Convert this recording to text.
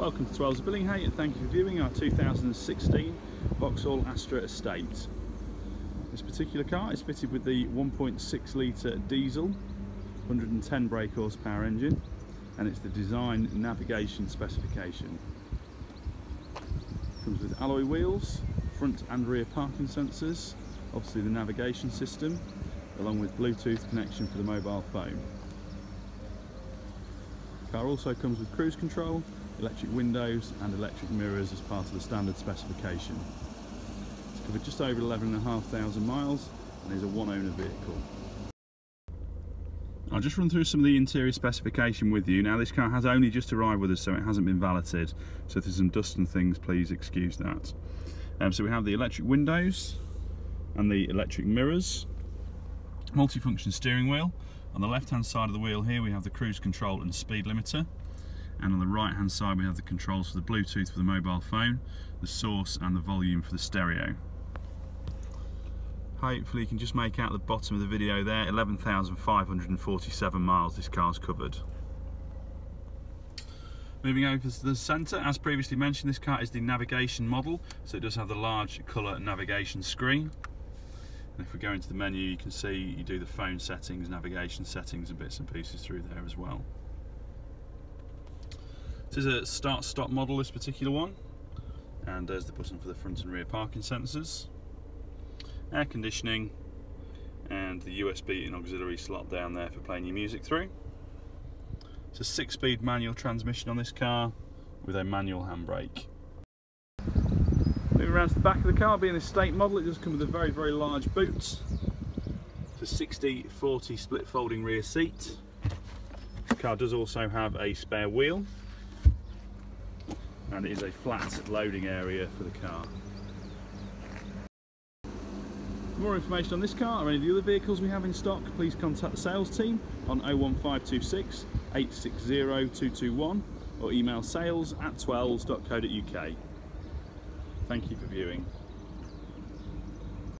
Welcome to Twells of Billinghay and thank you for viewing our 2016 Vauxhall Astra Estate. This particular car is fitted with the 1.6 litre diesel, 110 brake horsepower engine and it's the design navigation specification. Comes with alloy wheels, front and rear parking sensors, obviously the navigation system along with Bluetooth connection for the mobile phone. Car also comes with cruise control, electric windows and electric mirrors as part of the standard specification. It's covered just over 11,500 miles and is a one owner vehicle. I'll just run through some of the interior specification with you. Now this car has only just arrived with us so it hasn't been valeted so if there's some dust and things please excuse that. Um, so we have the electric windows and the electric mirrors, multifunction steering wheel. On the left hand side of the wheel here we have the cruise control and speed limiter and on the right hand side we have the controls for the Bluetooth for the mobile phone, the source and the volume for the stereo. Hopefully you can just make out the bottom of the video there, 11,547 miles this car's covered. Moving over to the centre, as previously mentioned this car is the navigation model, so it does have the large colour navigation screen. And if we go into the menu you can see you do the phone settings, navigation settings and bits and pieces through there as well. This is a start-stop model, this particular one. And there's the button for the front and rear parking sensors. Air conditioning and the USB and auxiliary slot down there for playing your music through. It's a six-speed manual transmission on this car with a manual handbrake. Moving around to the back of the car, being a state model, it does come with a very, very large boot. It's a 60-40 split folding rear seat. The car does also have a spare wheel and it is a flat loading area for the car. For more information on this car or any of the other vehicles we have in stock, please contact the sales team on 01526 860 221 or email sales at twells.co.uk. Thank you for viewing.